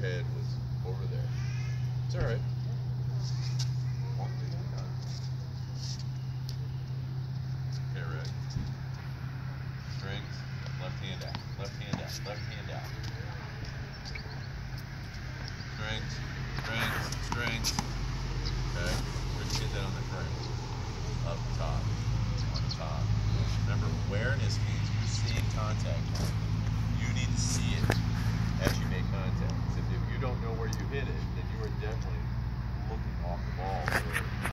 Because your head was over there. It's all right. Okay. Strings. Left hand out. Left hand out. Left hand out. Strings. you hit it, then you are definitely